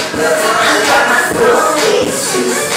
Look, I got my mind